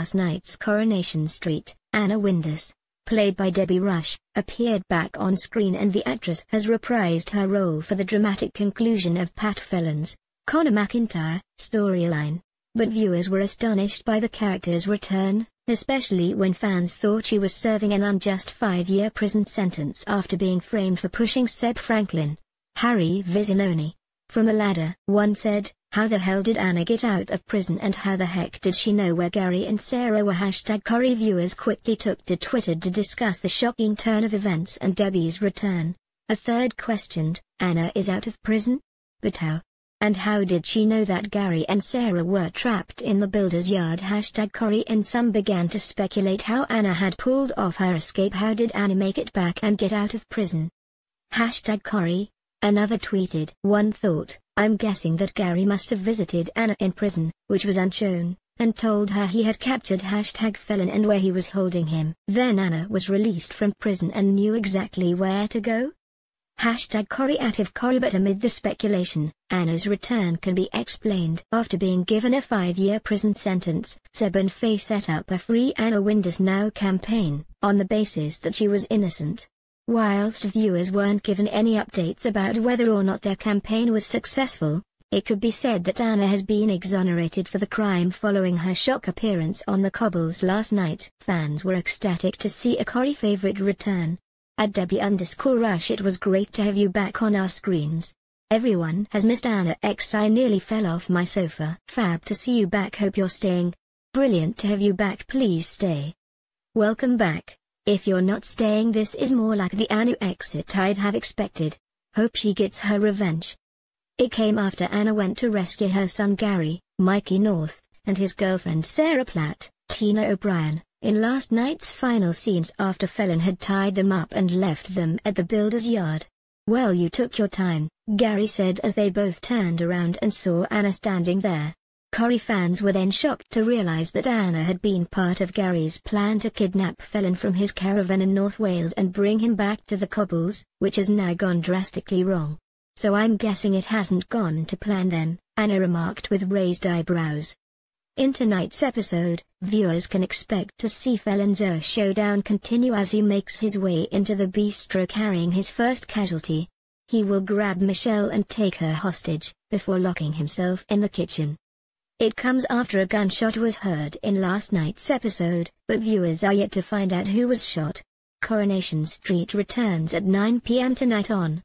Last night's Coronation Street, Anna Windass, played by Debbie Rush, appeared back on screen and the actress has reprised her role for the dramatic conclusion of Pat Phelan's, Connor McIntyre, storyline. But viewers were astonished by the character's return, especially when fans thought she was serving an unjust five-year prison sentence after being framed for pushing Seb Franklin. Harry Visinoni, from a ladder, one said, how the hell did Anna get out of prison and how the heck did she know where Gary and Sarah were? Hashtag Corrie viewers quickly took to Twitter to discuss the shocking turn of events and Debbie's return. A third questioned, Anna is out of prison? But how? And how did she know that Gary and Sarah were trapped in the builder's yard? Hashtag Corrie and some began to speculate how Anna had pulled off her escape. How did Anna make it back and get out of prison? Hashtag Corrie, Another tweeted, One thought, I'm guessing that Gary must have visited Anna in prison, which was unshown, and told her he had captured hashtag Phelan and where he was holding him. Then Anna was released from prison and knew exactly where to go? Hashtag Corrie if Corrie but amid the speculation, Anna's return can be explained. After being given a five-year prison sentence, Seb and Faye set up a Free Anna Windass Now campaign, on the basis that she was innocent. Whilst viewers weren't given any updates about whether or not their campaign was successful, it could be said that Anna has been exonerated for the crime following her shock appearance on the cobbles last night. Fans were ecstatic to see a Corrie favorite return. At Debbie underscore Rush it was great to have you back on our screens. Everyone has missed Anna X I nearly fell off my sofa. Fab to see you back hope you're staying. Brilliant to have you back please stay. Welcome back. If you're not staying this is more like the Anu exit I'd have expected. Hope she gets her revenge. It came after Anna went to rescue her son Gary, Mikey North, and his girlfriend Sarah Platt, Tina O'Brien, in last night's final scenes after Phelan had tied them up and left them at the builder's yard. Well you took your time, Gary said as they both turned around and saw Anna standing there. Corrie fans were then shocked to realize that Anna had been part of Gary's plan to kidnap Phelan from his caravan in North Wales and bring him back to the cobbles, which has now gone drastically wrong. So I'm guessing it hasn't gone to plan then, Anna remarked with raised eyebrows. In tonight's episode, viewers can expect to see Phelan's showdown continue as he makes his way into the bistro carrying his first casualty. He will grab Michelle and take her hostage, before locking himself in the kitchen. It comes after a gunshot was heard in last night's episode, but viewers are yet to find out who was shot. Coronation Street returns at 9 p.m. tonight on